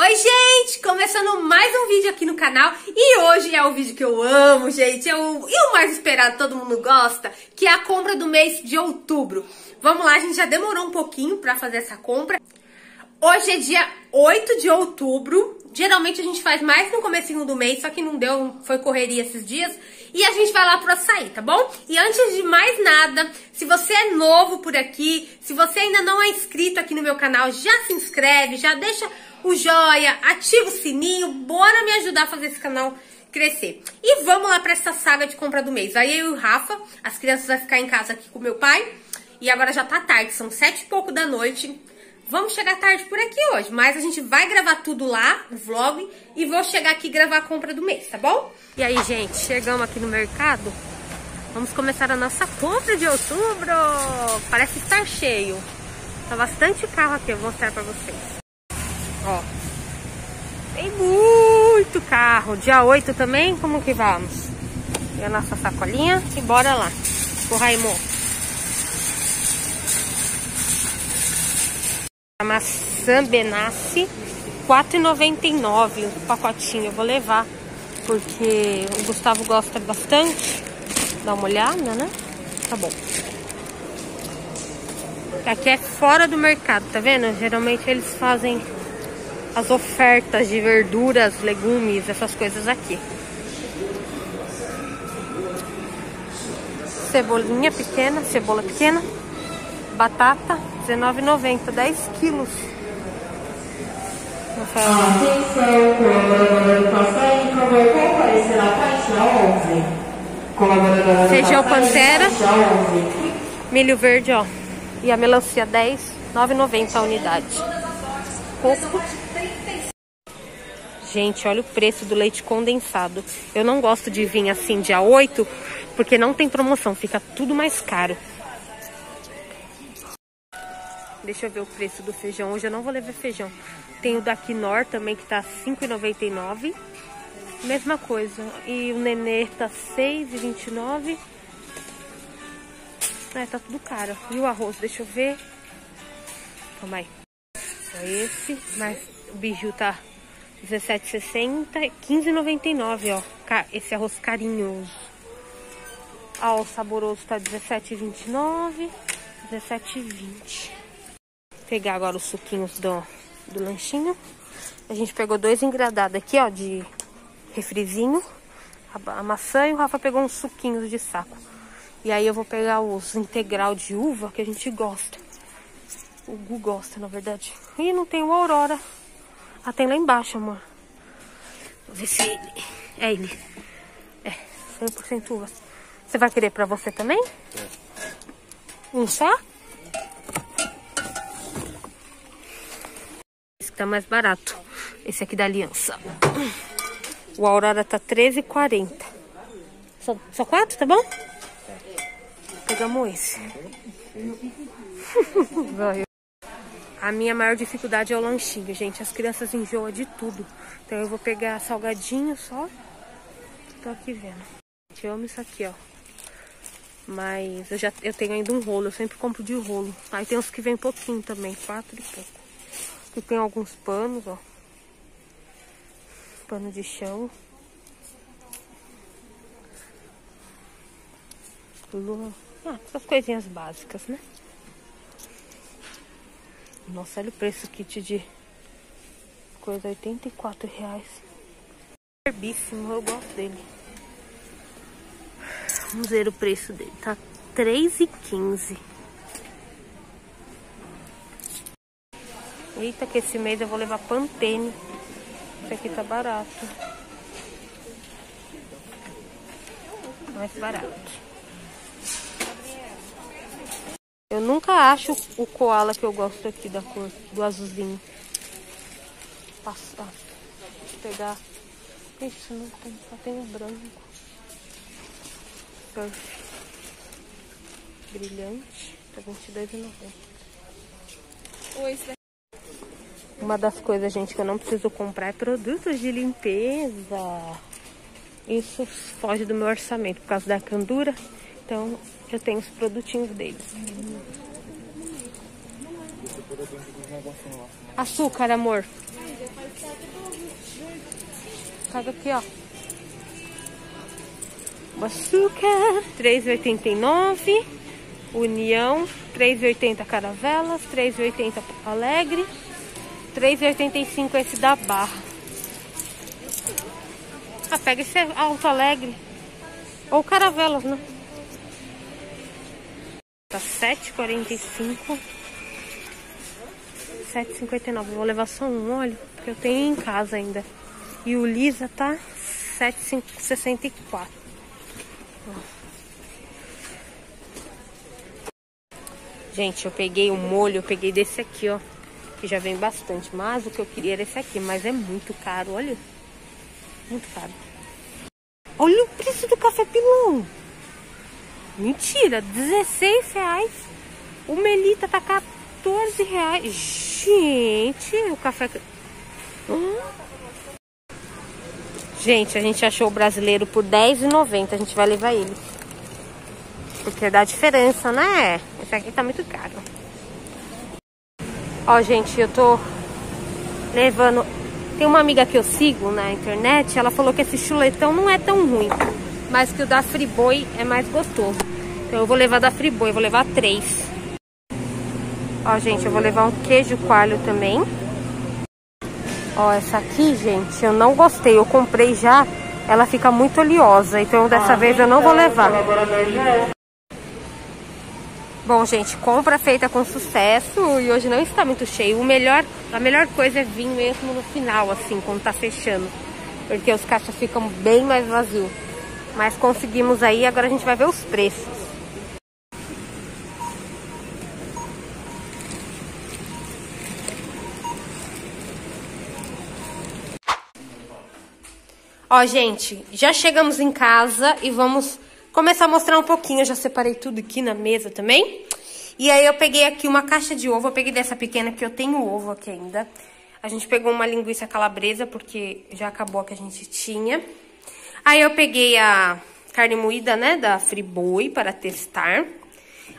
Oi, gente! Começando mais um vídeo aqui no canal e hoje é o vídeo que eu amo, gente. É o, e o mais esperado, todo mundo gosta, que é a compra do mês de outubro. Vamos lá, a gente já demorou um pouquinho pra fazer essa compra. Hoje é dia 8 de outubro. Geralmente a gente faz mais no comecinho do mês, só que não deu, foi correria esses dias. E a gente vai lá pro açaí, tá bom? E antes de mais nada, se você é novo por aqui, se você ainda não é inscrito aqui no meu canal, já se inscreve, já deixa o joia, ativa o sininho, bora me ajudar a fazer esse canal crescer. E vamos lá para essa saga de compra do mês. Aí eu e o Rafa, as crianças vão ficar em casa aqui com meu pai. E agora já tá tarde, são sete e pouco da noite. Vamos chegar tarde por aqui hoje, mas a gente vai gravar tudo lá, o vlog, e vou chegar aqui gravar a compra do mês, tá bom? E aí, gente, chegamos aqui no mercado. Vamos começar a nossa compra de outubro. Parece estar cheio. Tá bastante carro aqui, eu vou mostrar pra vocês. Ó. Tem muito carro. Dia 8 também, como que vamos? E a nossa sacolinha e bora lá. O Raimundo. A maçã Benassi, 4,99 o pacotinho. Eu vou levar, porque o Gustavo gosta bastante. Dá uma olhada, né? Tá bom. Aqui é fora do mercado, tá vendo? Geralmente eles fazem as ofertas de verduras, legumes, essas coisas aqui. Cebolinha pequena, cebola pequena. Batata, R$19,90, 10 quilos. Atenção, colaboradora do passeio, como vai aparecer a caixa 11. Colaboradora do Feijão Pantera. caixa 11. Milho verde, ó. E a melancia 10, 9,90 a unidade. Coco. Gente, olha o preço do leite condensado. Eu não gosto de vir assim dia 8, porque não tem promoção, fica tudo mais caro. Deixa eu ver o preço do feijão. Hoje eu não vou levar feijão. Tem o da Quinor também que tá R$5,99. Mesma coisa. E o nenê tá R$6,29. É, tá tudo caro. E o arroz, deixa eu ver. Calma aí. Só esse. Mas o biju tá R$17,60. 15,99, ó. Esse arroz carinhoso. Ó, o saboroso tá R$17,29. R$17,20 pegar agora os suquinhos do, do lanchinho. A gente pegou dois engradados aqui, ó, de refrizinho. A, a maçã e o Rafa pegou uns suquinhos de saco. E aí eu vou pegar os integral de uva que a gente gosta. O Gu gosta, na verdade. Ih, não tem o Aurora. Ah, tem lá embaixo, amor. Vou ver se ele... É ele. É, 100% uva. Você vai querer pra você também? Um só? Esse que tá mais barato. Esse aqui da Aliança. O Aurora tá R$13,40. Só, só quatro, tá bom? Pegamos esse. Vai. A minha maior dificuldade é o lanchinho, gente. As crianças enjoam de tudo. Então eu vou pegar salgadinho só. Tô aqui vendo. Eu amo isso aqui, ó. Mas eu já eu tenho ainda um rolo. Eu sempre compro de rolo. Aí tem uns que vem pouquinho também. Quatro e pouco. Aqui tem alguns panos, ó. Pano de chão. Lua. Ah, essas coisinhas básicas, né? Nossa, olha o preço kit de coisa, 84 reais. Herbíssimo, eu gosto dele. Vamos ver o preço dele, tá R$3,15. Eita, que esse mês eu vou levar Pantene. Esse aqui tá barato. Mais barato. Eu nunca acho o koala que eu gosto aqui da cor, do azulzinho. Passar. Eu pegar. Isso não tem, só tem o branco. Surf. Brilhante. Tá R$22,90. Oi, isso Uma das coisas, gente, que eu não preciso comprar é produtos de limpeza. Isso foge do meu orçamento por causa da candura. Então, eu tenho os produtinhos deles. Açúcar, amor. Pega aqui, ó. O açúcar, 3,89. União, 3,80 Caravelas, 3,80 Alegre, 3,85 esse da Barra. Ah, pega esse Alto Alegre. Ou Caravelas, né? Tá 7,45. 7,59. Vou levar só um óleo, porque eu tenho em casa ainda. E o Lisa tá 7,64. Gente, eu peguei o molho, eu peguei desse aqui, ó. Que já vem bastante. Mas o que eu queria era esse aqui. Mas é muito caro, olha. Muito caro. Olha o preço do café pilão. Mentira, 16 reais. O Melita tá 14 reais. Gente, o café... Hum. Gente, a gente achou o brasileiro por R$10,90. A gente vai levar ele. Porque dá diferença, né? Esse aqui tá muito caro. Ó, gente, eu tô levando... Tem uma amiga que eu sigo na internet, ela falou que esse chuletão não é tão ruim. Mas que o da Friboi é mais gostoso. Então eu vou levar da Friboi, vou levar três. Ó, gente, eu vou levar um queijo coalho também. Ó, essa aqui, gente, eu não gostei. Eu comprei já, ela fica muito oleosa. Então dessa vez eu não vou levar. Bom, gente, compra feita com sucesso e hoje não está muito cheio. O melhor, a melhor coisa é vir mesmo no final, assim, quando tá fechando. Porque os caixas ficam bem mais vazios. Mas conseguimos aí, agora a gente vai ver os preços. Ó, gente, já chegamos em casa e vamos começar a mostrar um pouquinho. Eu já separei tudo aqui na mesa também. E aí eu peguei aqui uma caixa de ovo. Eu peguei dessa pequena que eu tenho ovo aqui ainda. A gente pegou uma linguiça calabresa porque já acabou a que a gente tinha. Aí eu peguei a carne moída, né, da Friboi para testar.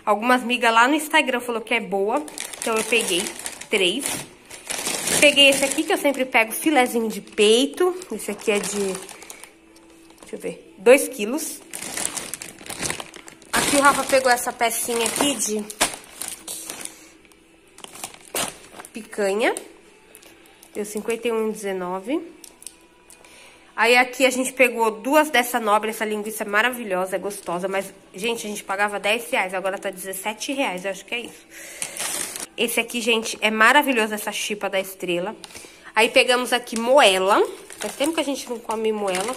Algumas migas lá no Instagram falou que é boa, então eu peguei três. Peguei esse aqui, que eu sempre pego filezinho de peito. Esse aqui é de, deixa eu ver, 2 quilos. Aqui o Rafa pegou essa pecinha aqui de picanha. Deu 51,19. Aí aqui a gente pegou duas dessa nobre, essa linguiça é maravilhosa, é gostosa. Mas, gente, a gente pagava 10 reais, agora tá 17 reais, eu acho que é isso. Esse aqui, gente, é maravilhoso, essa chipa da estrela. Aí pegamos aqui moela. Faz tempo que a gente não come moela.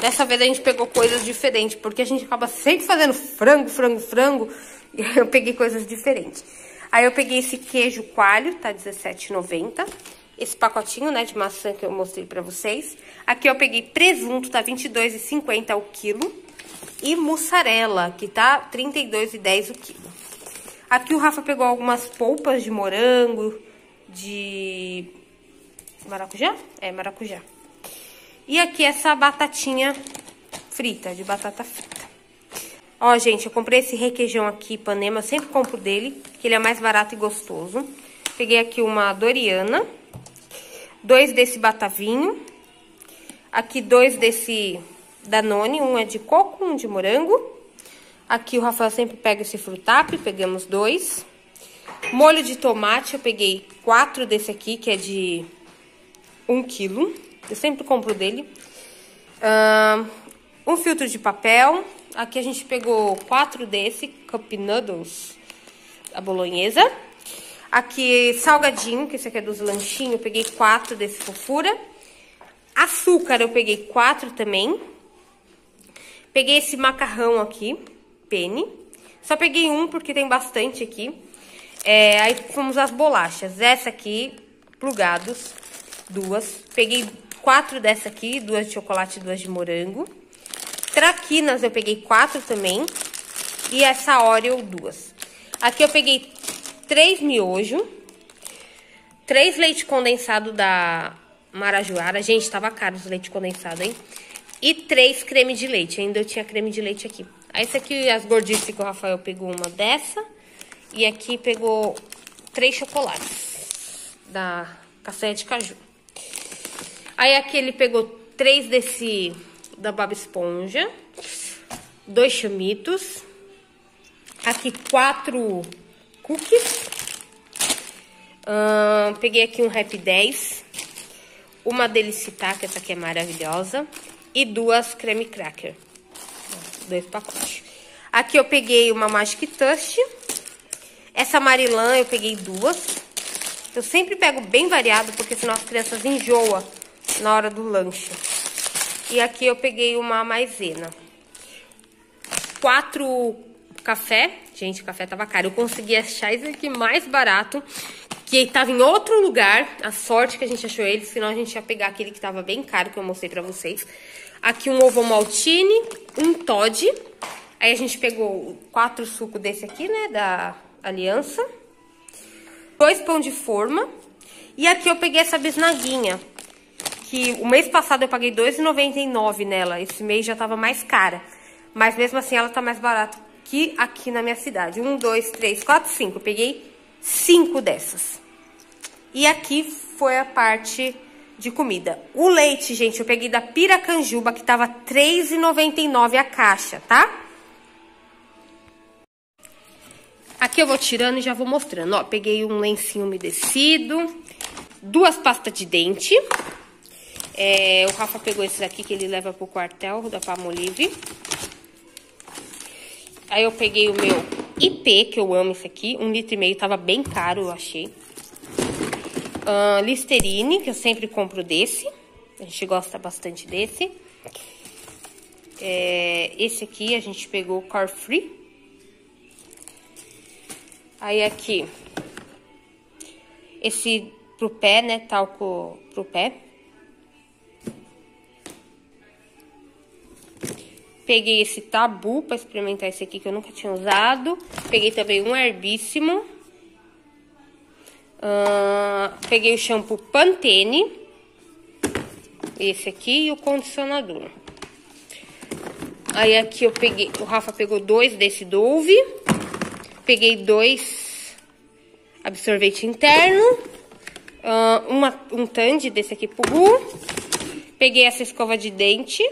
Dessa vez a gente pegou coisas diferentes, porque a gente acaba sempre fazendo frango, frango, frango. E eu peguei coisas diferentes. Aí eu peguei esse queijo coalho, tá R$17,90. Esse pacotinho, né, de maçã que eu mostrei pra vocês. Aqui eu peguei presunto, tá R$22,50 o quilo. E mussarela, que tá R$32,10 o quilo. Aqui o Rafa pegou algumas polpas de morango, de maracujá? É, maracujá. E aqui essa batatinha frita, de batata frita. Ó, gente, eu comprei esse requeijão aqui, Panema, eu sempre compro dele, que ele é mais barato e gostoso. Peguei aqui uma Doriana, dois desse batavinho, aqui dois desse Danone, um é de coco, um de morango. Aqui o Rafael sempre pega esse frutap, pegamos dois. Molho de tomate, eu peguei quatro desse aqui, que é de um quilo. Eu sempre compro dele. Um filtro de papel. Aqui a gente pegou quatro desse, Cup Noodles, a bolonhesa. Aqui salgadinho, que esse aqui é dos lanchinhos, eu peguei quatro desse fofura. Açúcar eu peguei quatro também. Peguei esse macarrão aqui, pene. Só peguei um porque tem bastante aqui. É, aí fomos as bolachas. Essa aqui, plugados, duas. Peguei quatro dessa aqui, duas de chocolate e duas de morango. Traquinas eu peguei quatro também. E essa Oreo, duas. Aqui eu peguei três miojo. Três leite condensado da Marajoara. Gente, tava caro os leite condensado, hein? E três creme de leite. Ainda eu tinha creme de leite aqui. Esse aqui, as gordices que o Rafael pegou uma dessa. E aqui pegou três chocolates da castanha de caju. Aí aqui ele pegou três desse da Bob Esponja, dois chamitos, aqui quatro cookies, uh, peguei aqui um Rap 10, uma Delicita, que essa aqui é maravilhosa, e duas creme cracker, dois pacotes. Aqui eu peguei uma Magic Touch, essa Marilã eu peguei duas, eu sempre pego bem variado, porque senão as crianças enjoam na hora do lanche. E aqui eu peguei uma maisena. Quatro café. Gente, o café tava caro. Eu consegui achar esse aqui mais barato, que tava em outro lugar. A sorte que a gente achou ele, senão a gente ia pegar aquele que tava bem caro, que eu mostrei pra vocês. Aqui um ovo maltine, um Todd. Aí a gente pegou quatro sucos desse aqui, né, da Aliança dois pão de forma. E aqui eu peguei essa bisnaguinha, que o mês passado eu paguei R$2,99 nela. Esse mês já tava mais cara. Mas mesmo assim ela tá mais barata que aqui na minha cidade. Um, dois, três, quatro, cinco. Eu peguei cinco dessas. E aqui foi a parte de comida. O leite, gente, eu peguei da Piracanjuba, que tava R$3,99 a caixa, tá? Aqui eu vou tirando e já vou mostrando. Ó, peguei um lencinho umedecido, duas pastas de dente. É, o Rafa pegou esse daqui que ele leva pro quartel da Palmolive. Aí eu peguei o meu IP, que eu amo esse aqui. Um litro e meio, tava bem caro, eu achei. Uh, Listerine, que eu sempre compro desse. A gente gosta bastante desse. É, esse aqui a gente pegou Car Free. Aí aqui, esse pro pé, né, talco pro pé. Peguei esse tabu para experimentar esse aqui que eu nunca tinha usado. Peguei também um herbíssimo. Uh, peguei o shampoo Pantene. Esse aqui e o condicionador. Aí aqui eu peguei, o Rafa pegou dois desse Dove. Peguei dois absorvente interno, uh, uma, um Tandy desse aqui pro Gu. Peguei essa escova de dente.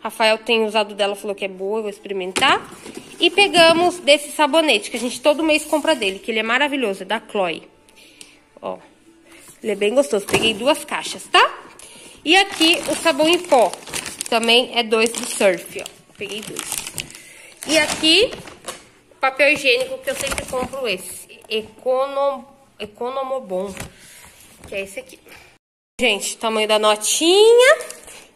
Rafael tem usado dela, falou que é boa, eu vou experimentar. E pegamos desse sabonete, que a gente todo mês compra dele, que ele é maravilhoso, é da Chloe. Ó, ele é bem gostoso. Peguei duas caixas, tá? E aqui o sabão em pó, também é dois do Surf, ó. Peguei dois. E aqui Papel higiênico que eu sempre compro esse. Econom, Economobon. Que é esse aqui. Gente, tamanho da notinha.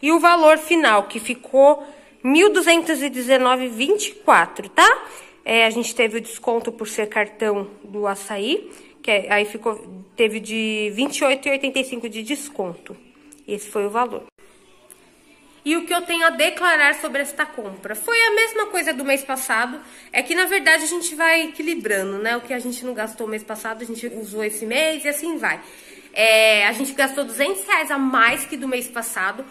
E o valor final, que ficou R$ 1.219,24, tá? É, a gente teve o desconto por ser cartão do açaí. Que é, aí ficou, teve de R$ 28,85 de desconto. Esse foi o valor e o que eu tenho a declarar sobre esta compra. Foi a mesma coisa do mês passado, é que na verdade a gente vai equilibrando, né? O que a gente não gastou mês passado, a gente usou esse mês e assim vai. É, a gente gastou 200 reais a mais que do mês passado,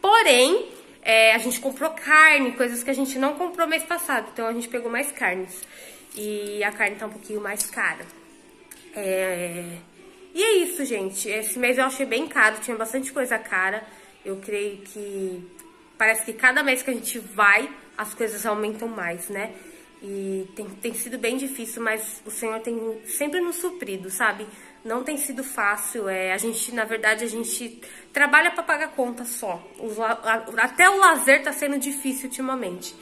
porém, é, a gente comprou carne, coisas que a gente não comprou mês passado, então a gente pegou mais carnes. E a carne tá um pouquinho mais cara. É... E é isso, gente. Esse mês eu achei bem caro, tinha bastante coisa cara. Eu creio que parece que cada mês que a gente vai, as coisas aumentam mais, né? E tem, tem sido bem difícil, mas o Senhor tem sempre nos suprido, sabe? Não tem sido fácil. É, a gente, na verdade, a gente trabalha para pagar conta só. Os, até o lazer tá sendo difícil ultimamente.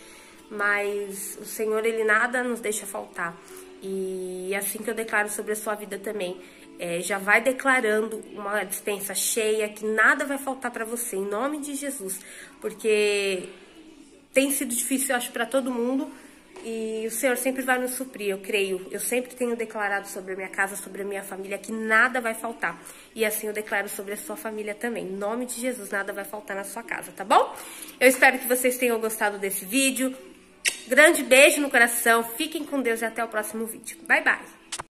Mas o Senhor, Ele nada nos deixa faltar. E assim que eu declaro sobre a sua vida também é, já vai declarando uma dispensa cheia, que nada vai faltar para você, em nome de Jesus, porque tem sido difícil, eu acho, para todo mundo, e o Senhor sempre vai nos suprir, eu creio. Eu sempre tenho declarado sobre a minha casa, sobre a minha família, que nada vai faltar. E assim eu declaro sobre a sua família também. Em nome de Jesus, nada vai faltar na sua casa, tá bom? Eu espero que vocês tenham gostado desse vídeo. Grande beijo no coração, fiquem com Deus e até o próximo vídeo. Bye, bye!